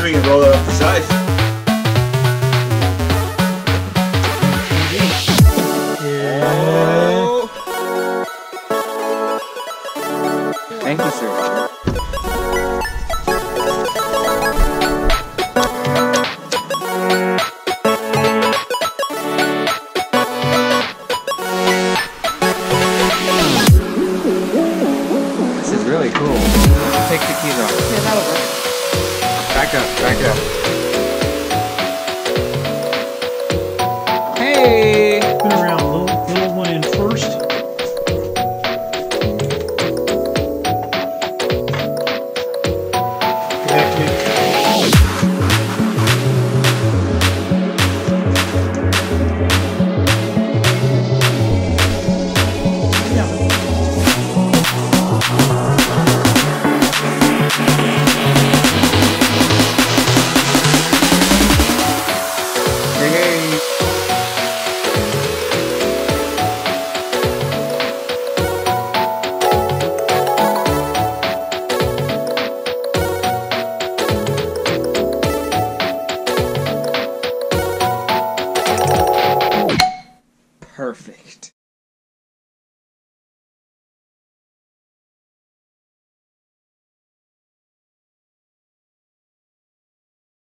three and roll it up the sides. This is really cool. Take the keys off. Yeah, that'll work back up, back up. Hey! Perfect.